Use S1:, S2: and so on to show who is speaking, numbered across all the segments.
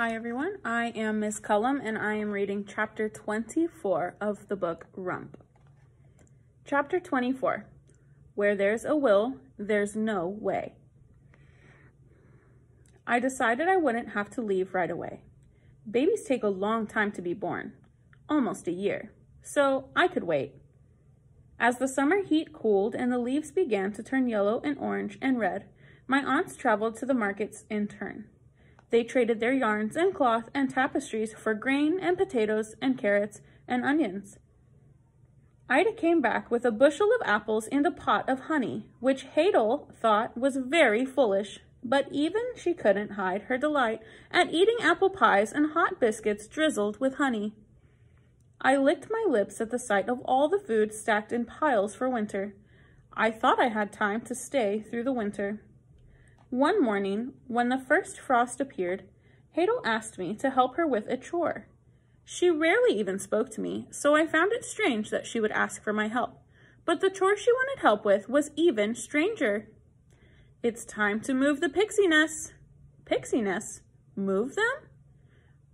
S1: Hi everyone, I am Miss Cullum and I am reading chapter 24 of the book Rump. Chapter 24 Where There's a Will, There's No Way. I decided I wouldn't have to leave right away. Babies take a long time to be born, almost a year, so I could wait. As the summer heat cooled and the leaves began to turn yellow and orange and red, my aunts traveled to the markets in turn. They traded their yarns and cloth and tapestries for grain and potatoes and carrots and onions. Ida came back with a bushel of apples and a pot of honey, which Hazel thought was very foolish, but even she couldn't hide her delight at eating apple pies and hot biscuits drizzled with honey. I licked my lips at the sight of all the food stacked in piles for winter. I thought I had time to stay through the winter. One morning, when the first frost appeared, Hazel asked me to help her with a chore. She rarely even spoke to me, so I found it strange that she would ask for my help. But the chore she wanted help with was even stranger. It's time to move the pixie nests. Pixie nests? Move them?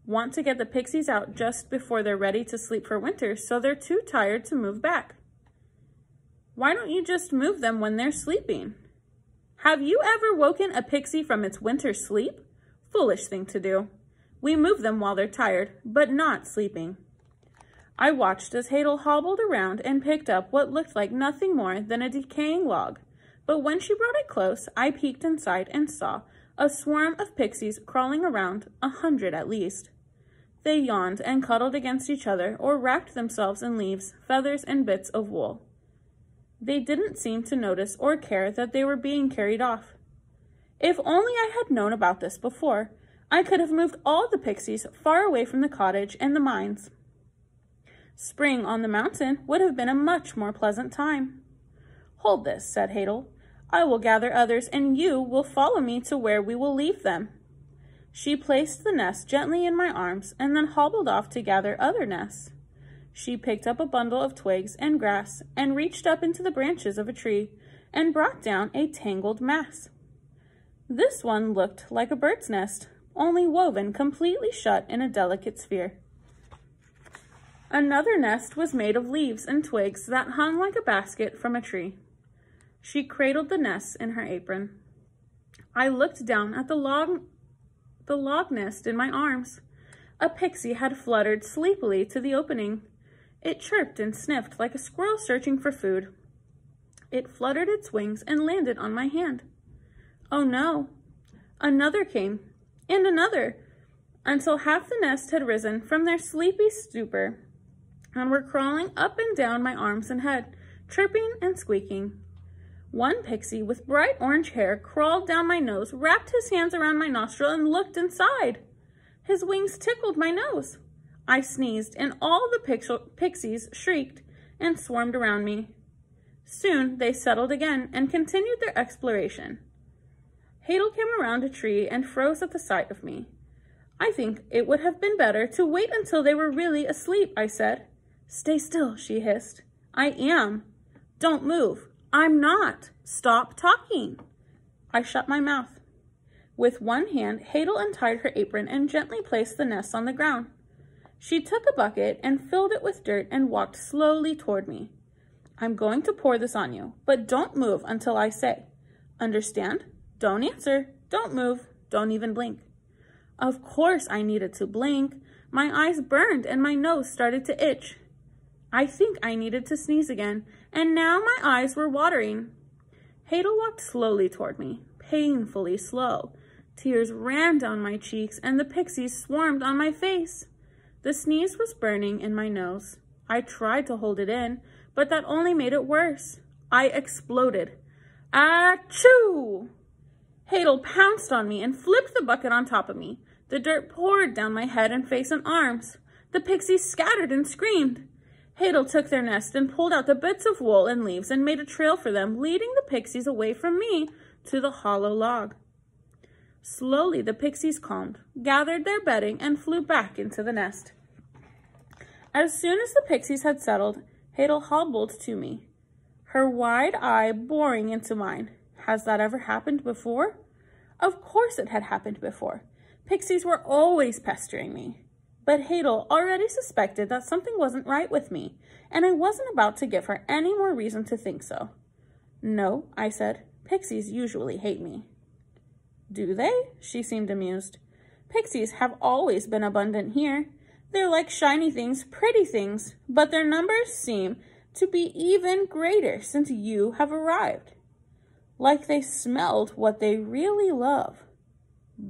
S1: Want to get the pixies out just before they're ready to sleep for winter, so they're too tired to move back. Why don't you just move them when they're sleeping? Have you ever woken a pixie from its winter sleep? Foolish thing to do. We move them while they're tired, but not sleeping. I watched as Hazel hobbled around and picked up what looked like nothing more than a decaying log. But when she brought it close, I peeked inside and saw a swarm of pixies crawling around, a hundred at least. They yawned and cuddled against each other or wrapped themselves in leaves, feathers, and bits of wool. They didn't seem to notice or care that they were being carried off. If only I had known about this before, I could have moved all the pixies far away from the cottage and the mines. Spring on the mountain would have been a much more pleasant time. Hold this, said Hazel. I will gather others, and you will follow me to where we will leave them. She placed the nest gently in my arms and then hobbled off to gather other nests. She picked up a bundle of twigs and grass and reached up into the branches of a tree and brought down a tangled mass. This one looked like a bird's nest, only woven completely shut in a delicate sphere. Another nest was made of leaves and twigs that hung like a basket from a tree. She cradled the nests in her apron. I looked down at the log, the log nest in my arms. A pixie had fluttered sleepily to the opening. It chirped and sniffed like a squirrel searching for food. It fluttered its wings and landed on my hand. Oh no! Another came, and another, until half the nest had risen from their sleepy stupor and were crawling up and down my arms and head, chirping and squeaking. One pixie with bright orange hair crawled down my nose, wrapped his hands around my nostril, and looked inside. His wings tickled my nose. I sneezed, and all the pixies shrieked and swarmed around me. Soon they settled again and continued their exploration. Hazel came around a tree and froze at the sight of me. I think it would have been better to wait until they were really asleep, I said. Stay still, she hissed. I am. Don't move. I'm not. Stop talking. I shut my mouth. With one hand, Hazel untied her apron and gently placed the nest on the ground. She took a bucket and filled it with dirt and walked slowly toward me. I'm going to pour this on you, but don't move until I say. Understand? Don't answer. Don't move. Don't even blink. Of course I needed to blink. My eyes burned and my nose started to itch. I think I needed to sneeze again, and now my eyes were watering. Hazel walked slowly toward me, painfully slow. Tears ran down my cheeks and the pixies swarmed on my face. The sneeze was burning in my nose. I tried to hold it in, but that only made it worse. I exploded. Achoo! Hazel pounced on me and flipped the bucket on top of me. The dirt poured down my head and face and arms. The pixies scattered and screamed. Hazel took their nest and pulled out the bits of wool and leaves and made a trail for them, leading the pixies away from me to the hollow log. Slowly the pixies calmed, gathered their bedding, and flew back into the nest. As soon as the pixies had settled, Hazel hobbled to me, her wide eye boring into mine. Has that ever happened before? Of course it had happened before. Pixies were always pestering me. But Hazel already suspected that something wasn't right with me, and I wasn't about to give her any more reason to think so. No, I said, pixies usually hate me. Do they? She seemed amused. Pixies have always been abundant here. They're like shiny things, pretty things, but their numbers seem to be even greater since you have arrived. Like they smelled what they really love,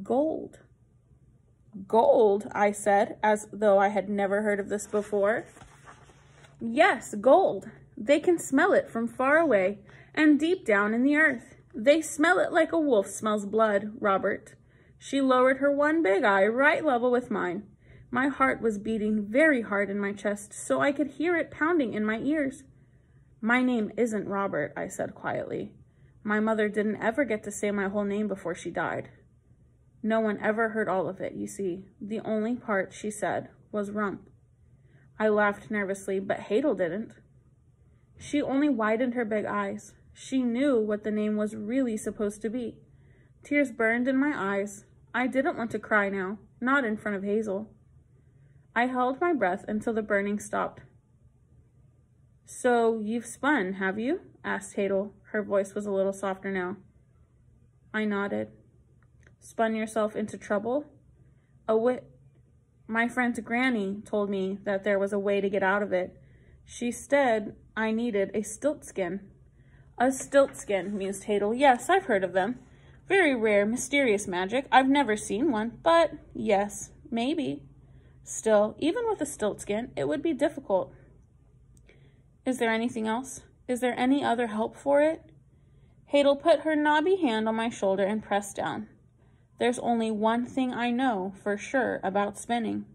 S1: gold. Gold, I said, as though I had never heard of this before. Yes, gold. They can smell it from far away and deep down in the earth. They smell it like a wolf smells blood, Robert. She lowered her one big eye right level with mine. My heart was beating very hard in my chest, so I could hear it pounding in my ears. My name isn't Robert, I said quietly. My mother didn't ever get to say my whole name before she died. No one ever heard all of it, you see. The only part she said was rump. I laughed nervously, but Hazel didn't. She only widened her big eyes. She knew what the name was really supposed to be. Tears burned in my eyes. I didn't want to cry now, not in front of Hazel. I held my breath until the burning stopped. So you've spun, have you? asked Hazel. Her voice was a little softer now. I nodded. Spun yourself into trouble? A wit. My friend's granny told me that there was a way to get out of it. She said I needed a stilt skin. A stilt skin, mused Hazel. Yes, I've heard of them. Very rare, mysterious magic. I've never seen one, but yes, maybe. Still, even with a stilt skin, it would be difficult. Is there anything else? Is there any other help for it? Hazel put her knobby hand on my shoulder and pressed down. There's only one thing I know for sure about spinning.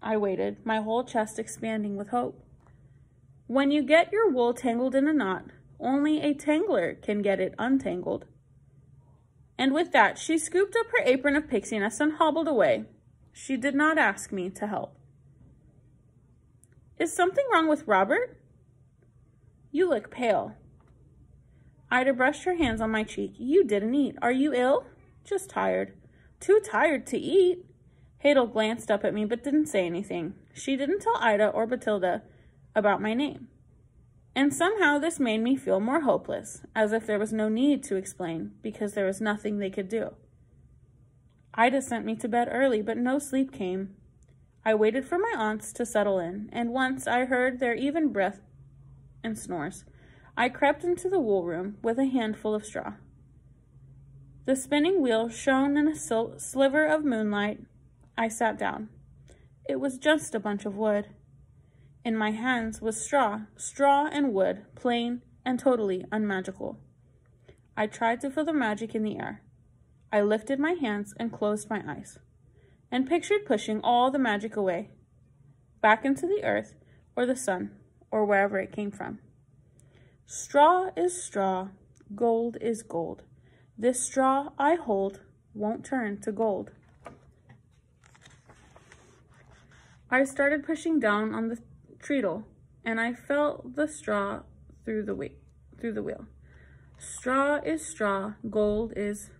S1: I waited, my whole chest expanding with hope. When you get your wool tangled in a knot, only a tangler can get it untangled. And with that, she scooped up her apron of pixiness and hobbled away. She did not ask me to help. Is something wrong with Robert? You look pale. Ida brushed her hands on my cheek. You didn't eat. Are you ill? Just tired. Too tired to eat. Hazel glanced up at me but didn't say anything. She didn't tell Ida or Batilda about my name. And somehow this made me feel more hopeless, as if there was no need to explain, because there was nothing they could do. Ida sent me to bed early, but no sleep came. I waited for my aunts to settle in, and once I heard their even breath and snores, I crept into the wool room with a handful of straw. The spinning wheel shone in a sliver of moonlight. I sat down. It was just a bunch of wood. In my hands was straw, straw and wood, plain and totally unmagical. I tried to feel the magic in the air. I lifted my hands and closed my eyes, and pictured pushing all the magic away, back into the earth or the sun or wherever it came from. Straw is straw, gold is gold. This straw I hold won't turn to gold. I started pushing down on the treadle, and I felt the straw through the, wheel, through the wheel. Straw is straw, gold is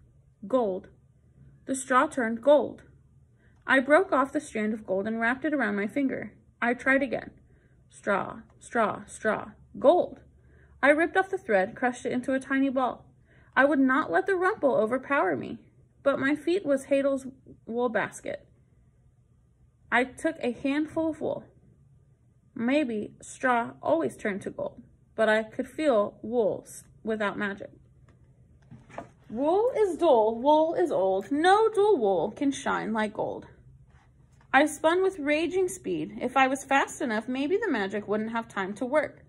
S1: gold. The straw turned gold. I broke off the strand of gold and wrapped it around my finger. I tried again. Straw, straw, straw, gold. I ripped off the thread, crushed it into a tiny ball. I would not let the rumple overpower me, but my feet was Hazel's wool basket. I took a handful of wool. Maybe straw always turned to gold, but I could feel wool without magic. Wool is dull, wool is old. No dull wool can shine like gold. I spun with raging speed. If I was fast enough, maybe the magic wouldn't have time to work.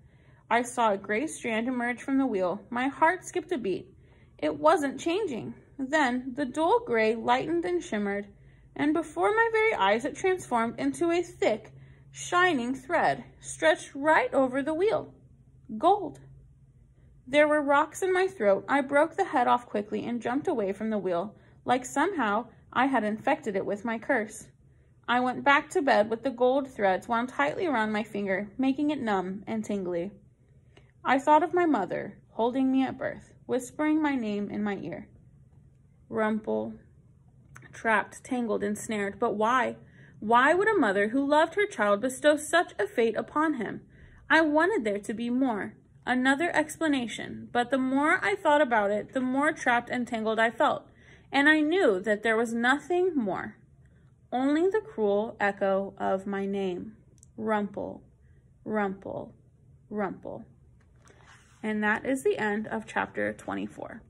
S1: I saw a gray strand emerge from the wheel. My heart skipped a beat. It wasn't changing. Then the dull gray lightened and shimmered, and before my very eyes it transformed into a thick, shining thread stretched right over the wheel. Gold. There were rocks in my throat. I broke the head off quickly and jumped away from the wheel, like somehow I had infected it with my curse. I went back to bed with the gold threads wound tightly around my finger, making it numb and tingly. I thought of my mother, holding me at birth whispering my name in my ear. Rumple, trapped, tangled, and snared. But why? Why would a mother who loved her child bestow such a fate upon him? I wanted there to be more, another explanation, but the more I thought about it, the more trapped and tangled I felt, and I knew that there was nothing more, only the cruel echo of my name, Rumple, Rumple, Rumple. And that is the end of chapter 24.